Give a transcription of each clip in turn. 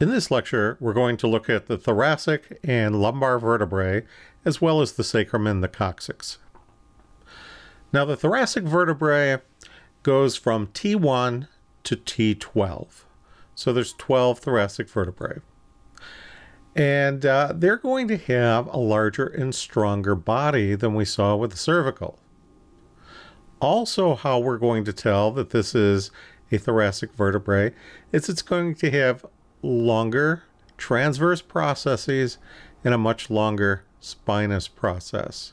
In this lecture, we're going to look at the thoracic and lumbar vertebrae, as well as the sacrum and the coccyx. Now, the thoracic vertebrae goes from T1 to T12. So there's 12 thoracic vertebrae. And uh, they're going to have a larger and stronger body than we saw with the cervical. Also, how we're going to tell that this is a thoracic vertebrae is it's going to have longer transverse processes and a much longer spinous process.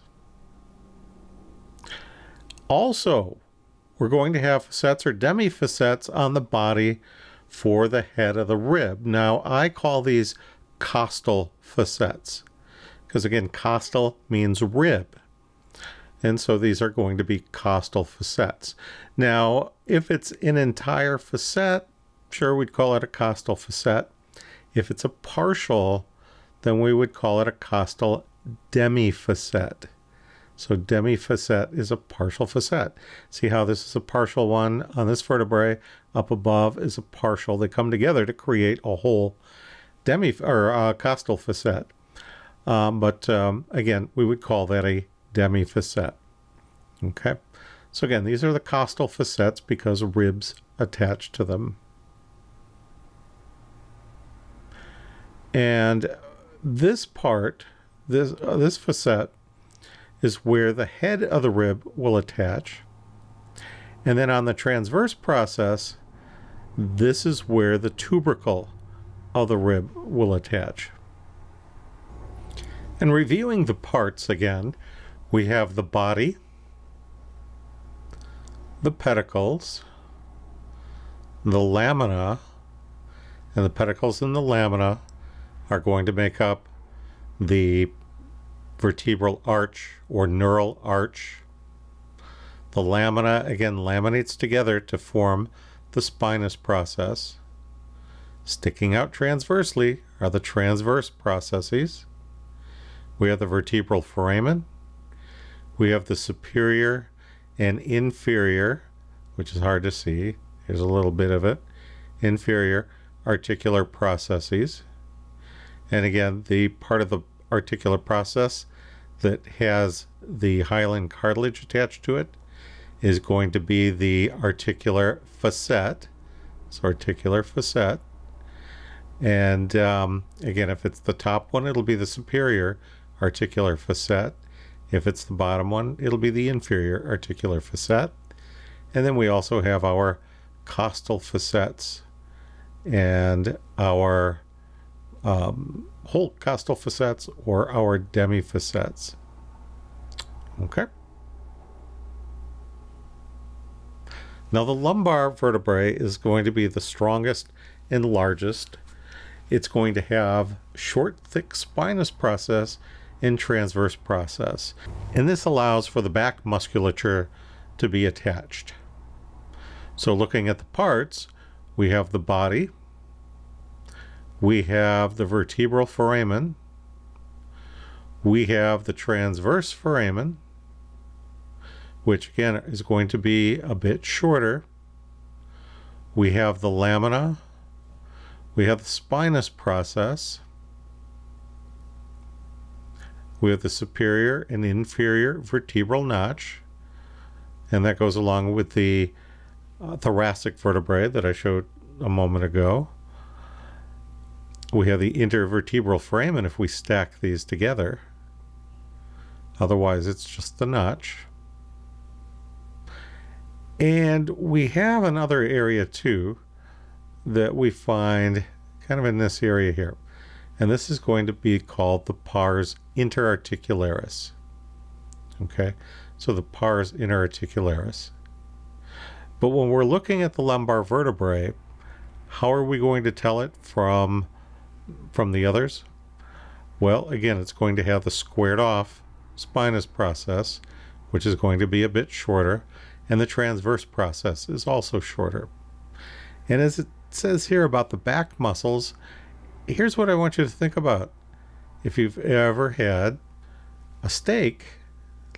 Also, we're going to have facets or demifacets on the body for the head of the rib. Now, I call these costal facets because, again, costal means rib. And so these are going to be costal facets. Now, if it's an entire facet, sure, we'd call it a costal facet. If it's a partial, then we would call it a costal demifacet. So demifacet is a partial facet. See how this is a partial one on this vertebrae, up above is a partial. They come together to create a whole demi or costal facet. Um, but um, again, we would call that a demifacet. Okay. So again, these are the costal facets because ribs attach to them. And this part, this uh, this facet, is where the head of the rib will attach. And then on the transverse process, this is where the tubercle of the rib will attach. And reviewing the parts again, we have the body, the pedicles, the lamina, and the pedicles and the lamina are going to make up the vertebral arch or neural arch. The lamina again laminates together to form the spinous process. Sticking out transversely are the transverse processes. We have the vertebral foramen. We have the superior and inferior, which is hard to see. Here's a little bit of it. Inferior articular processes. And again, the part of the articular process that has the hyaline cartilage attached to it is going to be the articular facet. So articular facet. And um, again, if it's the top one, it'll be the superior articular facet. If it's the bottom one, it'll be the inferior articular facet. And then we also have our costal facets and our um, whole costal facets or our demi facets. Okay. Now the lumbar vertebrae is going to be the strongest and largest. It's going to have short, thick spinous process and transverse process. And this allows for the back musculature to be attached. So looking at the parts, we have the body, we have the vertebral foramen, we have the transverse foramen, which again is going to be a bit shorter. We have the lamina, we have the spinous process, we have the superior and inferior vertebral notch, and that goes along with the uh, thoracic vertebrae that I showed a moment ago. We have the intervertebral foramen if we stack these together. Otherwise, it's just the notch. And we have another area too that we find kind of in this area here. And this is going to be called the pars interarticularis. Okay, so the pars interarticularis. But when we're looking at the lumbar vertebrae, how are we going to tell it from, from the others? Well, again, it's going to have the squared off spinous process, which is going to be a bit shorter, and the transverse process is also shorter. And as it says here about the back muscles, here's what I want you to think about. If you've ever had a steak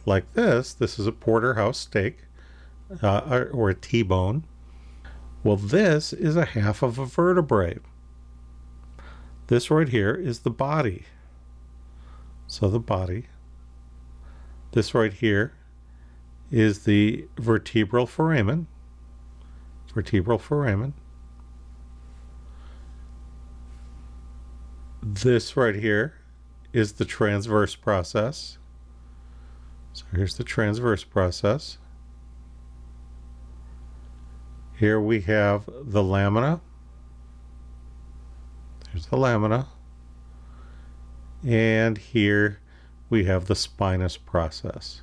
like this, this is a porterhouse steak uh, or a T-bone. Well, this is a half of a vertebrae. This right here is the body. So the body. This right here is the vertebral foramen. Vertebral foramen. This right here is the transverse process. So here's the transverse process. Here we have the lamina. There's the lamina. And here we have the spinous process.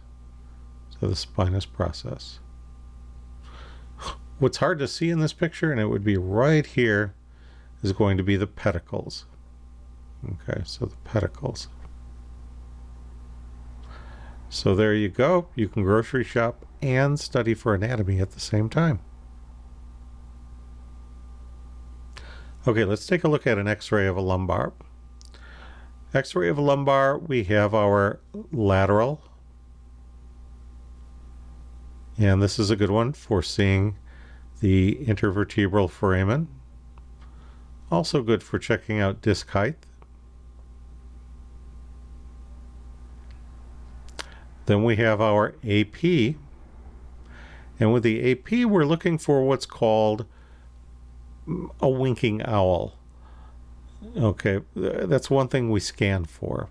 So the spinous process. What's hard to see in this picture, and it would be right here, is going to be the pedicles. Okay, so the pedicles. So there you go. You can grocery shop and study for anatomy at the same time. Okay, let's take a look at an x-ray of a lumbar. X-ray of a lumbar, we have our lateral. And this is a good one for seeing the intervertebral foramen. Also good for checking out disc height. Then we have our AP. And with the AP, we're looking for what's called a winking owl. Okay, that's one thing we scan for.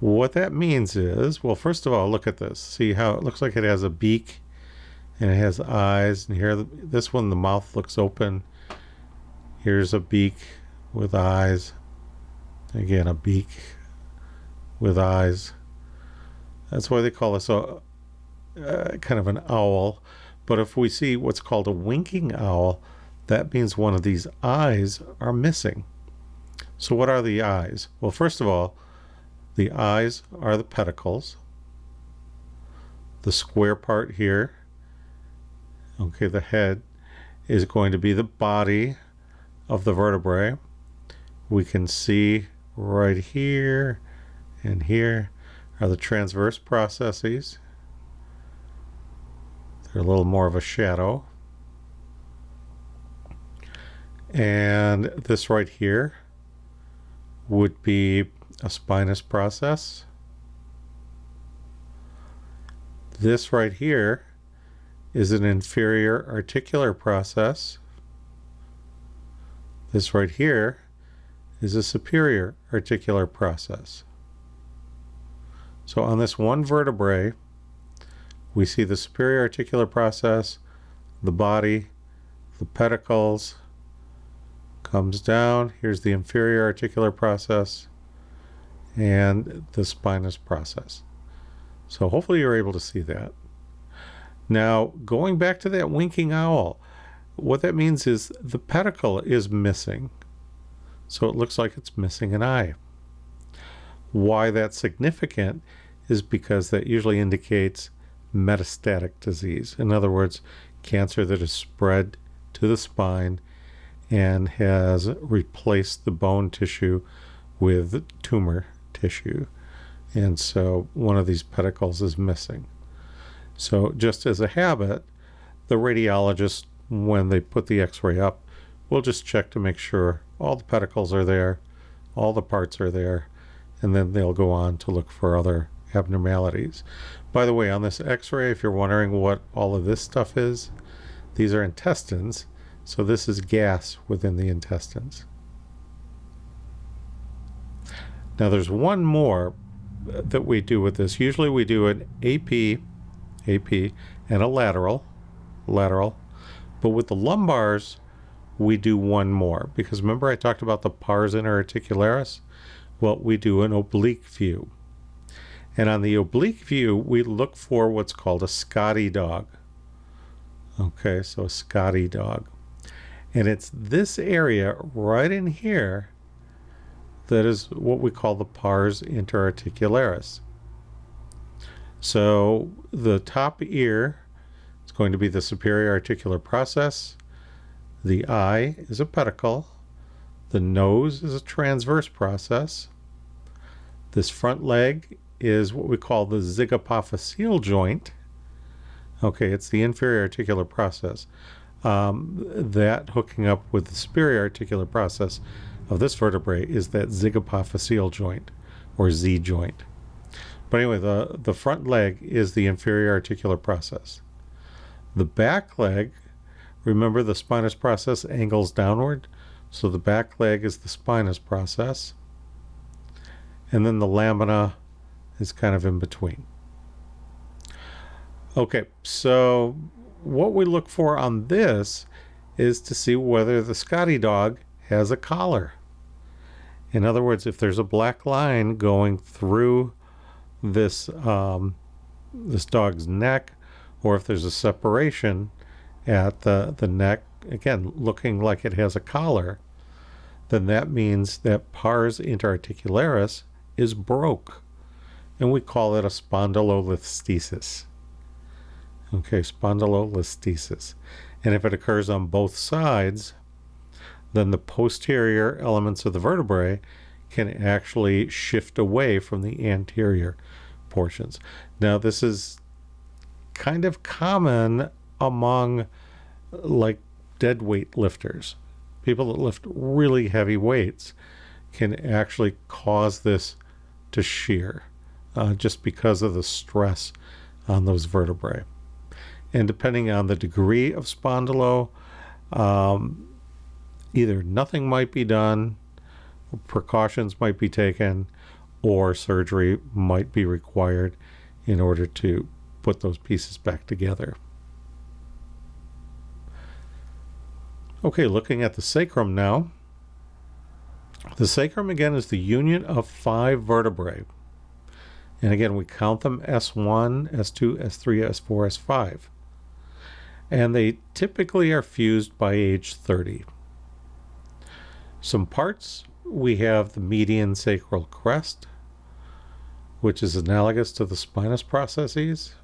What that means is, well, first of all, look at this. See how it looks like it has a beak and it has eyes. And here, this one, the mouth looks open. Here's a beak with eyes. Again, a beak with eyes. That's why they call us a uh, kind of an owl. But if we see what's called a winking owl, that means one of these eyes are missing. So what are the eyes? Well, first of all, the eyes are the pedicles. The square part here, okay, the head, is going to be the body of the vertebrae. We can see right here and here are the transverse processes. They're a little more of a shadow. And this right here would be a spinous process. This right here is an inferior articular process. This right here is a superior articular process. So on this one vertebrae, we see the superior articular process, the body, the pedicles, comes down. Here's the inferior articular process and the spinous process. So hopefully you're able to see that. Now, going back to that winking owl, what that means is the pedicle is missing. So it looks like it's missing an eye. Why that's significant is because that usually indicates metastatic disease. In other words, cancer that has spread to the spine and has replaced the bone tissue with tumor tissue. And so one of these pedicles is missing. So, just as a habit, the radiologist, when they put the x ray up, will just check to make sure all the pedicles are there, all the parts are there, and then they'll go on to look for other abnormalities. By the way, on this x-ray, if you're wondering what all of this stuff is, these are intestines. So this is gas within the intestines. Now there's one more that we do with this. Usually we do an AP, AP, and a lateral, lateral. But with the lumbars, we do one more. Because remember I talked about the pars interarticularis? Well, we do an oblique view. And on the oblique view, we look for what's called a Scotty dog. Okay, so a Scotty dog. And it's this area right in here that is what we call the pars interarticularis. So the top ear is going to be the superior articular process. The eye is a pedicle. The nose is a transverse process. This front leg is what we call the zygapophyseal joint. Okay, it's the inferior articular process. Um, that hooking up with the superior articular process of this vertebrae is that zygapophyseal joint or Z joint. But anyway, the, the front leg is the inferior articular process. The back leg, remember the spinous process angles downward? So the back leg is the spinous process. And then the lamina is kind of in between. Okay, so what we look for on this is to see whether the Scotty dog has a collar. In other words, if there's a black line going through this um, this dog's neck, or if there's a separation at the, the neck, again, looking like it has a collar, then that means that pars interarticularis is broke. And we call it a spondylolisthesis. Okay, spondylolisthesis. And if it occurs on both sides, then the posterior elements of the vertebrae can actually shift away from the anterior portions. Now, this is kind of common among like dead weight lifters. People that lift really heavy weights can actually cause this to shear uh, just because of the stress on those vertebrae. And depending on the degree of spondylo, um, either nothing might be done, precautions might be taken, or surgery might be required in order to put those pieces back together. Okay, looking at the sacrum now. The sacrum again is the union of five vertebrae. And again, we count them S1, S2, S3, S4, S5. And they typically are fused by age 30. Some parts we have the median sacral crest, which is analogous to the spinous processes.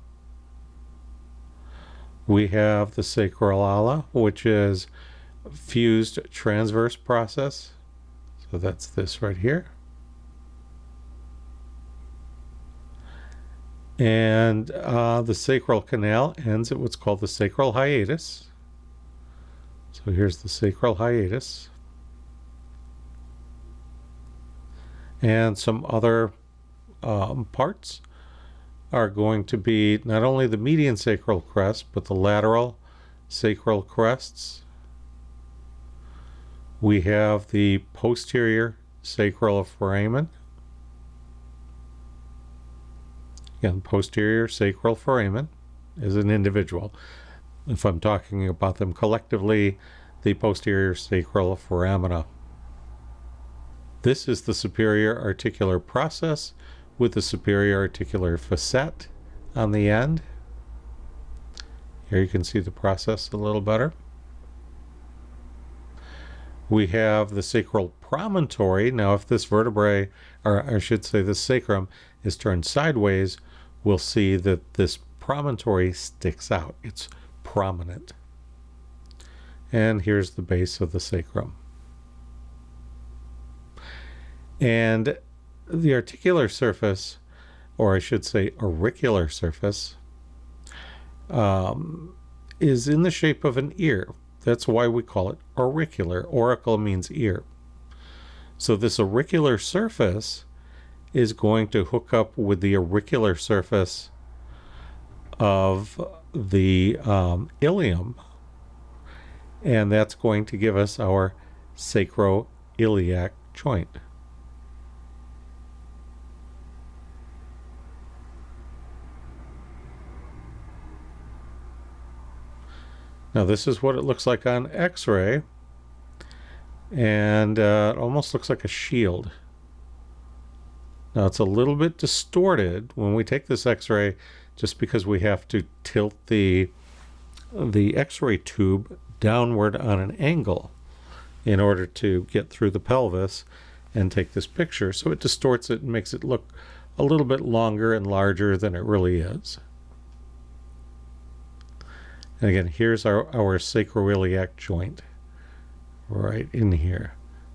We have the sacral ala, which is fused transverse process. So that's this right here. And uh, the sacral canal ends at what's called the sacral hiatus. So here's the sacral hiatus. And some other um, parts are going to be not only the median sacral crest, but the lateral sacral crests. We have the posterior sacral foramen Again, posterior sacral foramen is an individual. If I'm talking about them collectively, the posterior sacral foramina. This is the superior articular process with the superior articular facet on the end. Here you can see the process a little better. We have the sacral promontory. Now, if this vertebrae, or I should say the sacrum, is turned sideways, we'll see that this promontory sticks out. It's prominent. And here's the base of the sacrum. And the articular surface, or I should say auricular surface, um, is in the shape of an ear. That's why we call it auricular. Auricle means ear. So this auricular surface is going to hook up with the auricular surface of the um, ilium, and that's going to give us our sacroiliac joint. Now this is what it looks like on x-ray and uh, it almost looks like a shield. Now it's a little bit distorted when we take this x-ray just because we have to tilt the the x-ray tube downward on an angle in order to get through the pelvis and take this picture. So it distorts it and makes it look a little bit longer and larger than it really is. And again, here's our, our sacroiliac joint right in here.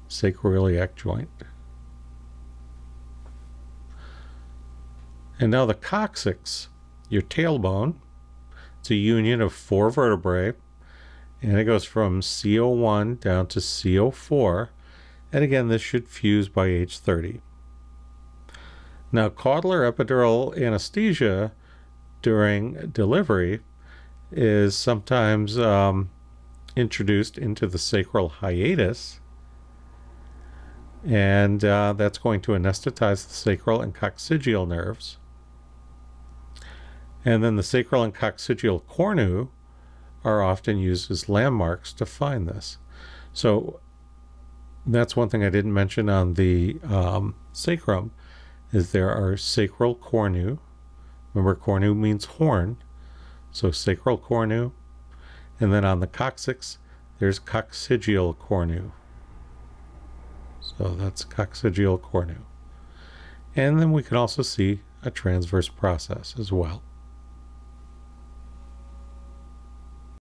Sacroiliac joint. And now the coccyx, your tailbone, it's a union of four vertebrae, and it goes from CO1 down to CO4, And again, this should fuse by age 30. Now, caudal epidural anesthesia during delivery is sometimes um, introduced into the sacral hiatus, and uh, that's going to anesthetize the sacral and coccygeal nerves. And then the sacral and coccygeal cornu are often used as landmarks to find this. So that's one thing I didn't mention on the um, sacrum is there are sacral cornu. Remember, cornu means horn. So sacral cornu. And then on the coccyx, there's coccygeal cornu. So that's coccygeal cornu. And then we can also see a transverse process as well.